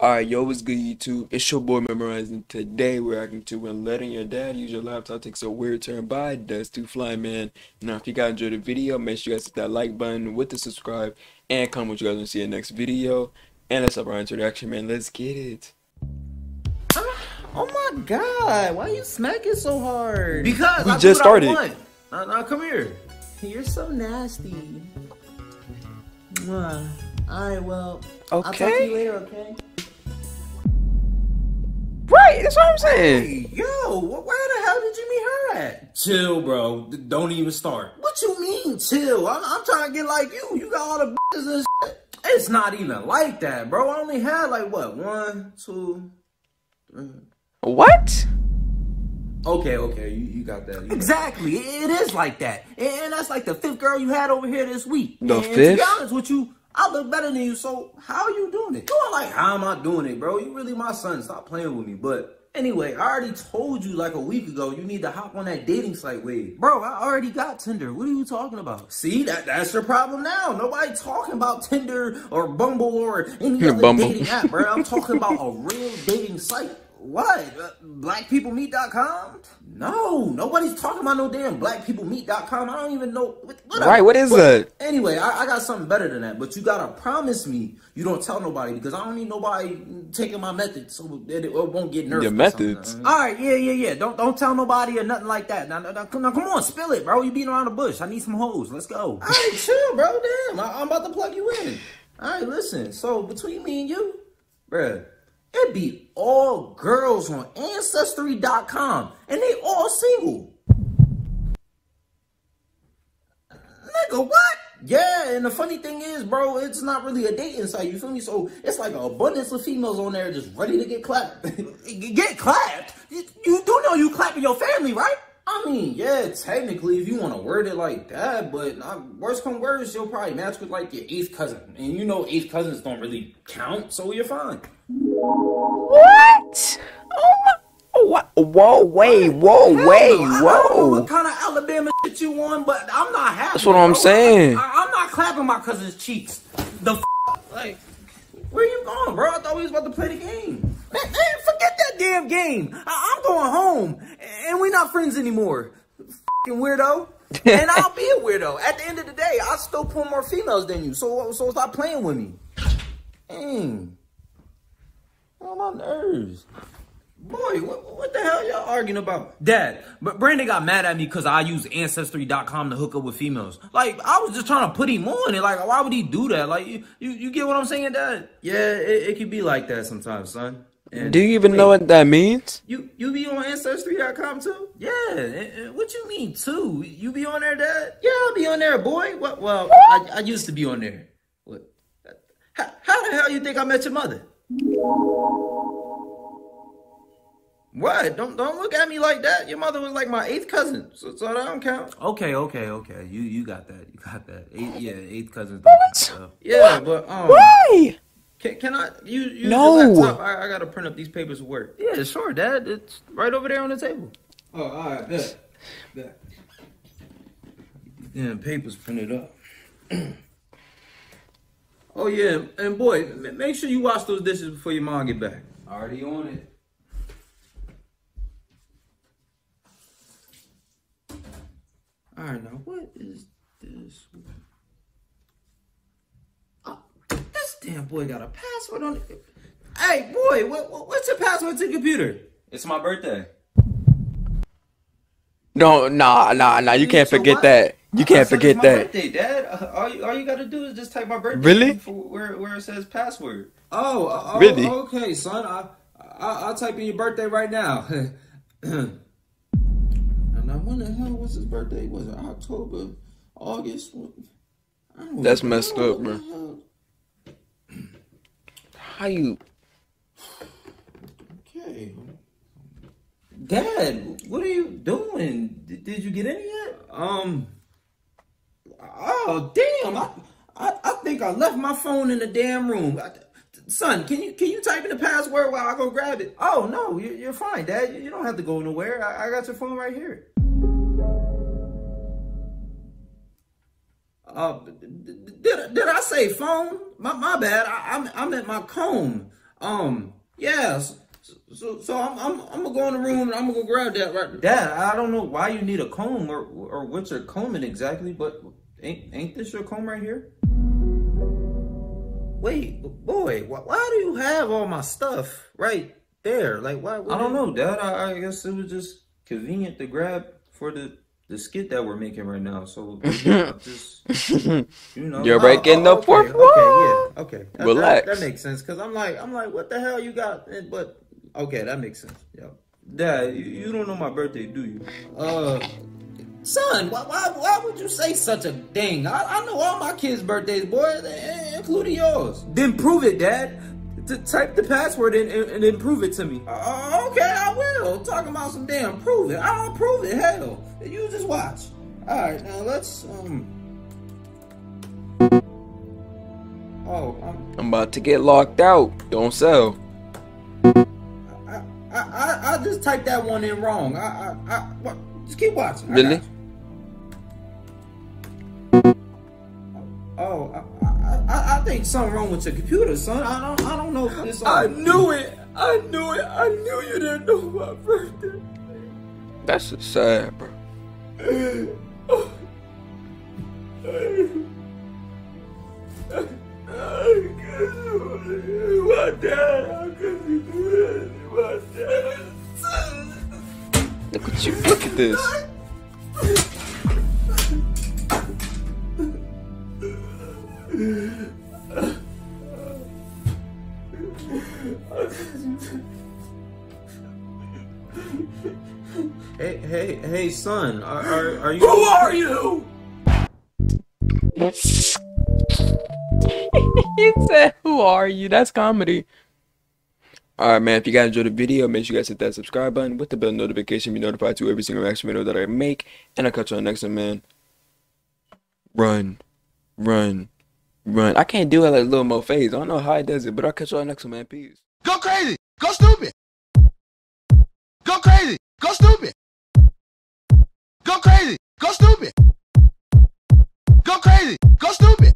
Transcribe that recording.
Alright, yo, what's good, YouTube? It's your boy Memorizing. Today, we're acting to when letting your dad use your laptop takes a weird turn by Dez2fly Man. Now, if you guys enjoyed the video, make sure you guys hit that like button with the subscribe and comment what you guys want to see in the next video. And let's up our introduction, man. Let's get it. Oh my god, why are you smacking so hard? Because We I just started. I want. Now, now come here. You're so nasty. Alright, well, I'll talk to you later, okay? Right, that's what I'm saying. Hey, yo, where the hell did you meet her at? Chill, bro. Don't even start. What you mean, chill? I'm, I'm trying to get like you. You got all the bitches and shit. It's not even like that, bro. I only had like what? One, two. What? Okay, okay, you, you got that. Exactly. It is like that. And, and that's like the fifth girl you had over here this week. The and To be honest with you, I look better than you, so how are you doing it? You are like, how am I doing it, bro? You really my son. Stop playing with me. But anyway, I already told you like a week ago you need to hop on that dating site wave. Bro, I already got Tinder. What are you talking about? See, that that's your problem now. Nobody talking about Tinder or Bumble or any other Bumble. dating app, bro. I'm talking about a real dating site. What? Uh, blackpeoplemeet.com? No, nobody's talking about no damn blackpeoplemeet.com. I don't even know. what- whatever. Right, what is that? Anyway, I, I got something better than that. But you gotta promise me you don't tell nobody because I don't need nobody taking my methods so that it won't get nervous. Your something. methods? All right, yeah, yeah, yeah. Don't don't tell nobody or nothing like that. Now, now, now, come on, spill it, bro. You beating around the bush. I need some hoes. Let's go. All right, chill, bro. Damn, I, I'm about to plug you in. All right, listen. So between me and you, bruh, it be all girls on Ancestry.com, and they all single. Nigga, what? Yeah, and the funny thing is, bro, it's not really a dating site, you feel me? So it's like an abundance of females on there just ready to get clapped. get clapped? You, you do know you clapping your family, right? I mean, yeah, technically, if you want to word it like that, but not, worst come worst, you'll probably match with like your eighth cousin. And you know eighth cousins don't really count, so you're fine. What? Oh my. What? Whoa, wait, whoa, wait, I don't know whoa. what kind of Alabama shit you on, but I'm not happy. That's what I'm bro. saying. I, am not clapping my cousin's cheeks. The f- like, where you going, bro? I thought we was about to play the game. Man, man forget that damn game. I, I'm going home, and we're not friends anymore. Fucking weirdo. and I'll be a weirdo. At the end of the day, I still pull more females than you. So, so stop playing with me. Dang. On my nerves. Boy, what, what the hell y'all arguing about? Dad, but Brandon got mad at me because I use Ancestry.com to hook up with females. Like, I was just trying to put him on it. Like, why would he do that? Like, you, you, you get what I'm saying, Dad? Yeah, it, it could be like that sometimes, son. And Do you even wait, know what that means? You you be on Ancestry.com too? Yeah. and- and What you mean too? You be on there, Dad? Yeah, I'll be on there, boy. What? Well, I, I used to be on there. What? How, how the hell you think I met your mother? What? Don't don't look at me like that. Your mother was like my eighth cousin, so, so that don't count. Okay, okay, okay. You you got that. You got that. Eight, yeah, eighth cousins. Don't count, so. Yeah, but um, Why? can, can I you use No. the laptop? I, I gotta print up these papers of work. Yeah, sure, Dad. It's right over there on the table. Oh, all right, bet. Bet. Yeah, papers printed up. oh yeah, and boy, m- make sure you wash those dishes before your mom get back. Already on it. All right, now what is this? Oh, this damn boy got a password on it. Hey, boy, what, what- what's your password to the computer? It's my birthday. No, nah, nah, nah. You mm, can't So forget what? that. You can't said forget it's my that. birthday, Dad. All you all you gotta do is just type my birthday. Really? for Where where it says password. Oh, uh, oh, Really? Okay, son. I, I I'll type in your birthday right now. and now, when the hell was his birthday? Was it October, August? I don't That's know. messed up, the bro. How you? Okay. Dad, what are you doing? Did, did you get in yet? Um. Oh damn! I, I I think I left my phone in the damn room. I- son, can you can you type in the password while I go grab it? Oh no, you, you're fine, Dad. You, you don't have to go nowhere. I, I got your phone right here. Uh, did, did I say phone? My my bad. I, I I meant my comb. Um, yeah. So, so, so I'm, I'm, I'm gonna go in the room and I'm gonna go grab that right. Dad, I don't know why you need a comb or, or what you're combing exactly, but ain't, ain't this your comb right here? Wait, boy, why, why do you have all my stuff right there? Like, why? I don't know, Dad. I, I guess it was just convenient to grab for the the skit that we're making right now. So I just, you know, You're breaking the okay, fourth okay, yeah, okay. That- that- Relax. That, makes sense because I'm like, I'm like, what the hell you got? And- But okay, that makes sense. Yeah. Dad, you, you don't know my birthday, do you? Uh, son, why, why, why would you say such a thing? I, I know all my kids' birthdays, boy, eh, including yours. Then prove it, Dad. T- type the password in and, and then prove it to me. Uh, okay, I will. Talking about some damn prove it. I'll prove it. Hell, you just watch. All right, now let's um. Oh, um, I'm about to get locked out. Don't sell. I, I, I, I just typed that one in wrong. I, I, I what? Just keep watching. I Really? Think something wrong with your computer, son. I don't, I don't know if this. I um, knew it. I knew it. I knew you didn't know my birthday. That's just sad, bro. My dad, how could you do this? My dad. Look at you. Look at this. Hey, hey, son. Are, are, are you? Who are you? he said, Who are you? That's comedy. Alright, man. If you guys enjoyed the video, make sure you guys hit that subscribe button with the bell notification. Be notified to every single reaction video that I make. And I'll catch you on the next one, man. Run. Run. Run. I can't do it like Lil Mo Phase. I don't know how he does it, but I'll catch you on the next one, man. Peace. Go crazy. Go stupid. Go crazy. Go stupid. Go crazy. Go stupid. Go crazy. Go stupid.